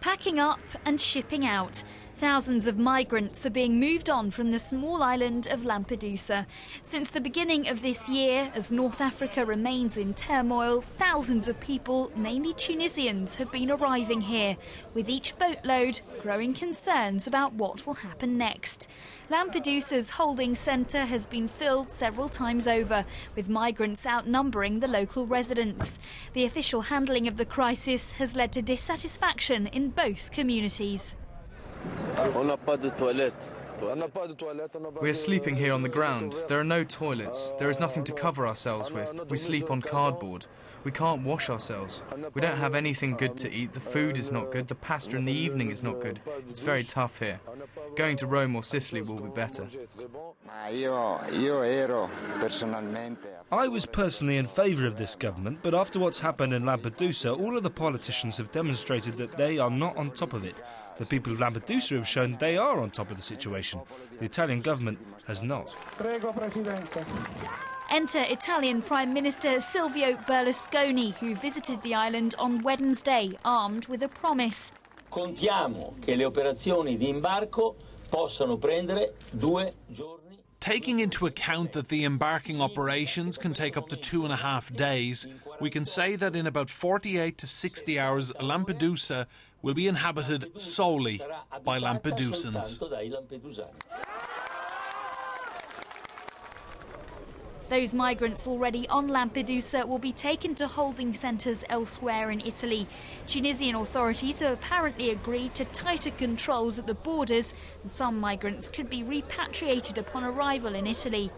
Packing up and shipping out. Thousands of migrants are being moved on from the small island of Lampedusa. Since the beginning of this year, as North Africa remains in turmoil, thousands of people, mainly Tunisians, have been arriving here, with each boatload growing concerns about what will happen next. Lampedusa's holding centre has been filled several times over, with migrants outnumbering the local residents. The official handling of the crisis has led to dissatisfaction in both communities. We are sleeping here on the ground. There are no toilets. There is nothing to cover ourselves with. We sleep on cardboard. We can't wash ourselves. We don't have anything good to eat. The food is not good. The pasta in the evening is not good. It's very tough here. Going to Rome or Sicily will be better. I was personally in favour of this government, but after what's happened in Lampedusa, all of the politicians have demonstrated that they are not on top of it. The people of Lampedusa have shown they are on top of the situation. The Italian government has not. Enter Italian Prime Minister Silvio Berlusconi, who visited the island on Wednesday, armed with a promise. Contiamo che le operazioni di imbarco possano prendere due giorni. Taking into account that the embarking operations can take up to two and a half days, we can say that in about 48 to 60 hours, Lampedusa will be inhabited solely by Lampedusans. Those migrants already on Lampedusa will be taken to holding centres elsewhere in Italy. Tunisian authorities have apparently agreed to tighter controls at the borders, and some migrants could be repatriated upon arrival in Italy.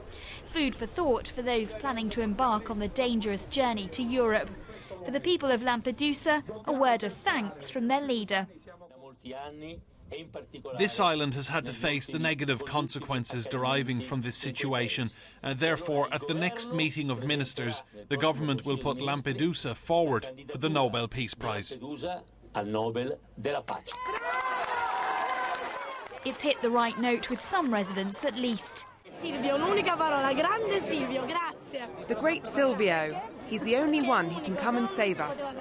Food for thought for those planning to embark on the dangerous journey to Europe. For the people of Lampedusa, a word of thanks from their leader. This island has had to face the negative consequences deriving from this situation. and therefore, at the next meeting of ministers, the government will put Lampedusa forward for the Nobel Peace Prize. It's hit the right note with some residents at least. Silvio, l'unica parola, grande Silvio, grazie. The great Silvio. He's the only one who can come and save us.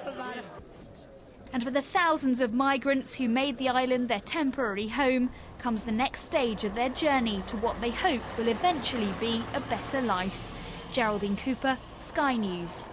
And for the thousands of migrants who made the island their temporary home comes the next stage of their journey to what they hope will eventually be a better life. Geraldine Cooper, Sky News.